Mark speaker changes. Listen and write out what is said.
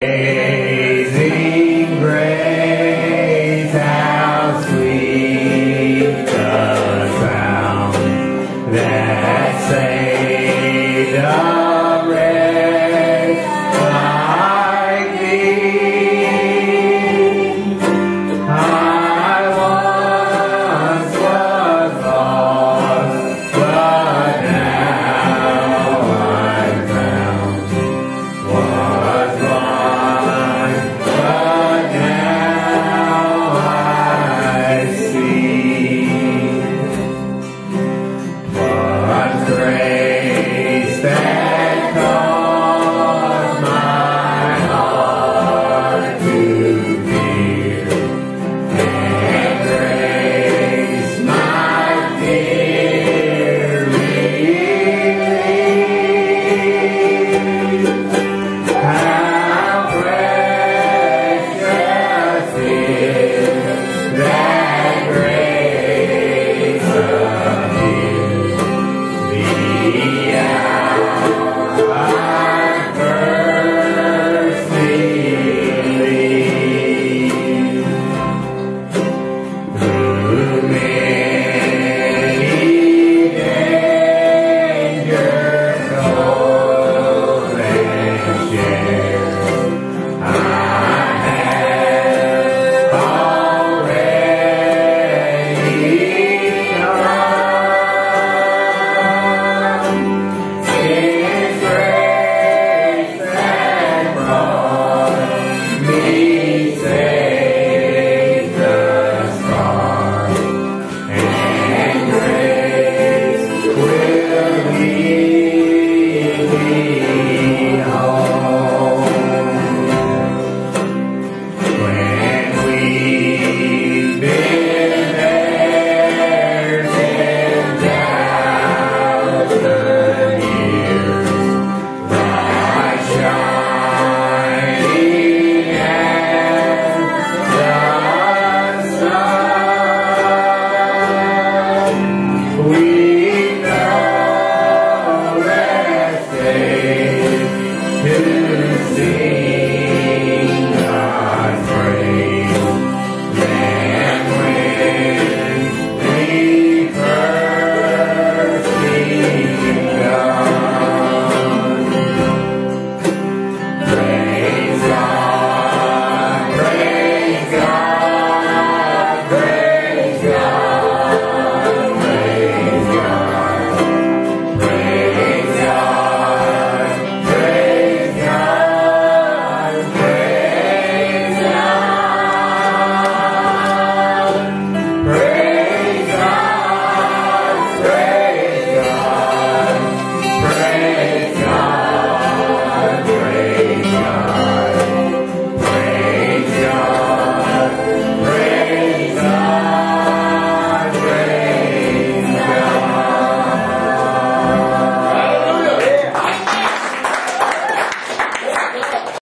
Speaker 1: Hey.